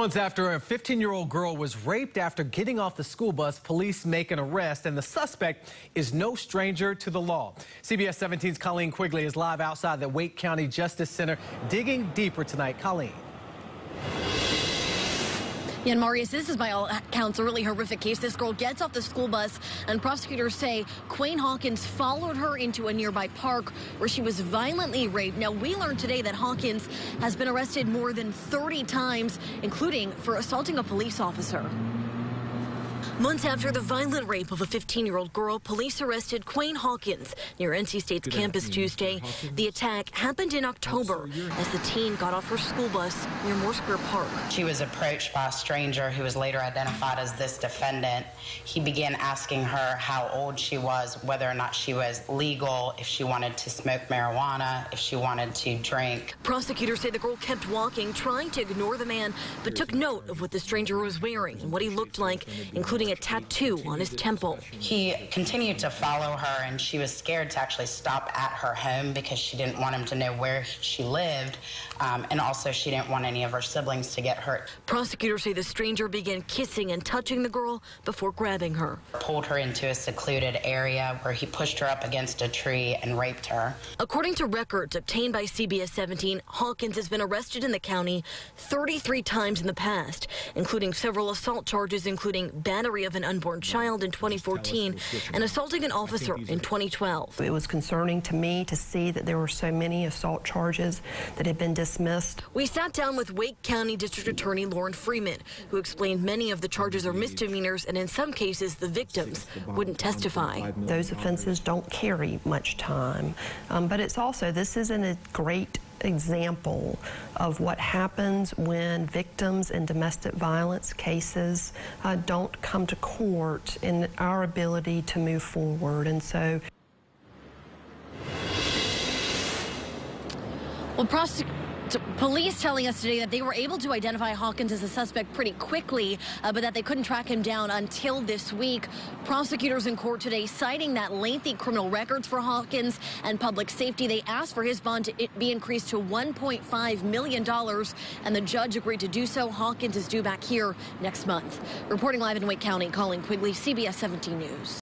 Months after a 15-year-old girl was raped after getting off the school bus, police make an arrest, and the suspect is no stranger to the law. CBS 17's Colleen Quigley is live outside the Wake County Justice Center, digging deeper tonight. Colleen. Yeah, and Marius, this is by all accounts a really horrific case. This girl gets off the school bus, and prosecutors say Quayne Hawkins followed her into a nearby park where she was violently raped. Now, we learned today that Hawkins has been arrested more than 30 times, including for assaulting a police officer. Months after the violent rape of a 15-year-old girl, police arrested Quayne Hawkins near NC State's campus Tuesday. The attack happened in October as the teen got off her school bus near Moore Square Park. She was approached by a stranger who was later identified as this defendant. He began asking her how old she was, whether or not she was legal, if she wanted to smoke marijuana, if she wanted to drink. Prosecutors say the girl kept walking, trying to ignore the man, but took note of what the stranger was wearing and what he looked like, including a tattoo on his temple. He continued to follow her, and she was scared to actually stop at her home because she didn't want him to know where she lived, um, and also she didn't want any of her siblings to get hurt. Prosecutors say the stranger began kissing and touching the girl before grabbing her. Pulled her into a secluded area where he pushed her up against a tree and raped her. According to records obtained by CBS 17, Hawkins has been arrested in the county 33 times in the past, including several assault charges, including battery of an unborn child in 2014 and assaulting an officer in 2012. It was concerning to me to see that there were so many assault charges that had been dismissed. We sat down with Wake County District Attorney Lorrin Freeman, who explained many of the charges are misdemeanors and in some cases the victims wouldn't testify. Those offenses don't carry much time, um, but it's also, this isn't a great example of what happens when victims in domestic violence cases uh, don't come to court in our ability to move forward. And so. Well, prosecutors police telling us today that they were able to identify Hawkins as a suspect pretty quickly, uh, but that they couldn't track him down until this week. Prosecutors in court today citing that lengthy criminal records for Hawkins and public safety. They asked for his bond to be increased to $1.5 million, and the judge agreed to do so. Hawkins is due back here next month. Reporting live in Wake County, Colleen Quigley, CBS 17 News.